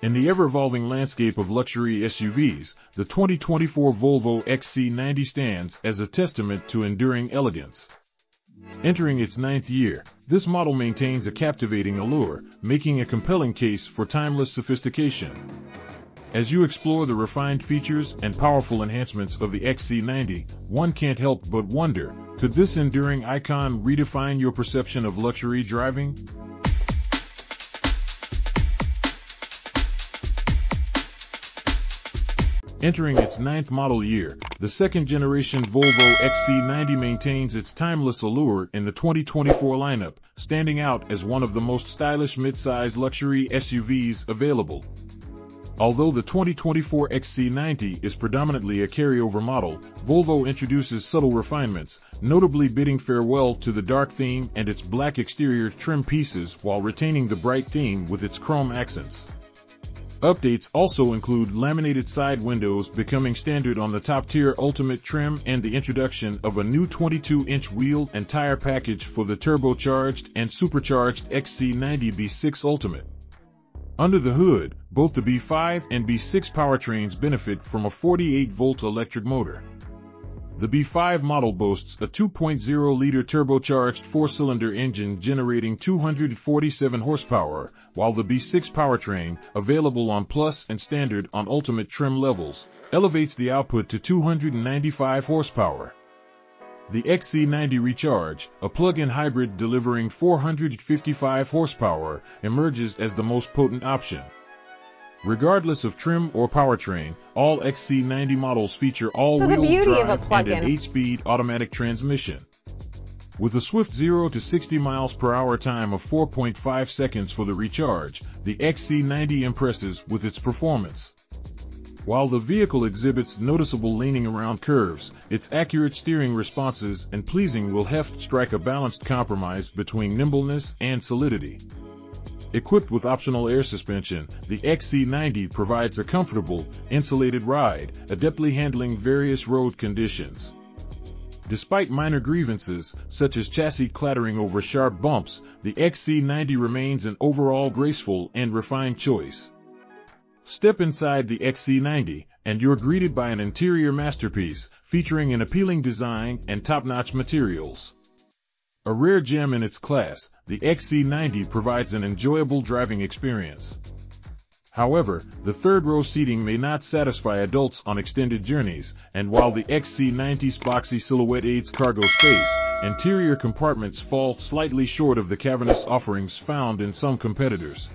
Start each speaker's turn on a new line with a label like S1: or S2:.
S1: In the ever-evolving landscape of luxury SUVs, the 2024 Volvo XC90 stands as a testament to enduring elegance. Entering its ninth year, this model maintains a captivating allure, making a compelling case for timeless sophistication. As you explore the refined features and powerful enhancements of the XC90, one can't help but wonder, could this enduring icon redefine your perception of luxury driving? Entering its ninth model year, the second generation Volvo XC90 maintains its timeless allure in the 2024 lineup, standing out as one of the most stylish midsize luxury SUVs available. Although the 2024 XC90 is predominantly a carryover model, Volvo introduces subtle refinements, notably bidding farewell to the dark theme and its black exterior trim pieces while retaining the bright theme with its chrome accents. Updates also include laminated side windows becoming standard on the top-tier Ultimate trim and the introduction of a new 22-inch wheel and tire package for the turbocharged and supercharged XC90 B6 Ultimate. Under the hood, both the B5 and B6 powertrains benefit from a 48-volt electric motor. The B5 model boasts a 2.0-liter turbocharged four-cylinder engine generating 247 horsepower, while the B6 powertrain, available on Plus and Standard on Ultimate trim levels, elevates the output to 295 horsepower. The XC90 Recharge, a plug-in hybrid delivering 455 horsepower, emerges as the most potent option. Regardless of trim or powertrain, all XC90 models feature all-wheel
S2: so
S1: drive and an 8-speed automatic transmission. With a swift 0 to 60 miles per hour time of 4.5 seconds for the recharge, the XC90 impresses with its performance. While the vehicle exhibits noticeable leaning around curves, its accurate steering responses and pleasing will heft strike a balanced compromise between nimbleness and solidity. Equipped with optional air suspension, the XC90 provides a comfortable, insulated ride, adeptly handling various road conditions. Despite minor grievances, such as chassis clattering over sharp bumps, the XC90 remains an overall graceful and refined choice. Step inside the XC90, and you're greeted by an interior masterpiece, featuring an appealing design and top-notch materials. A rare gem in its class, the XC90 provides an enjoyable driving experience. However, the third row seating may not satisfy adults on extended journeys, and while the XC90's boxy silhouette aids cargo space, interior compartments fall slightly short of the cavernous offerings found in some competitors.